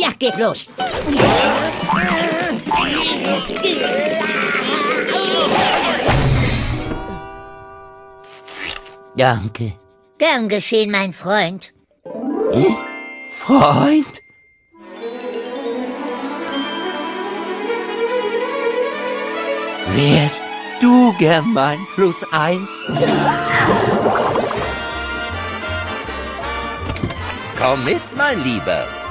Ja, geht los. Danke. Gern geschehen, mein Freund. Hm? Freund? Wärst du gern mein Plus eins? Komm mit, mein Lieber.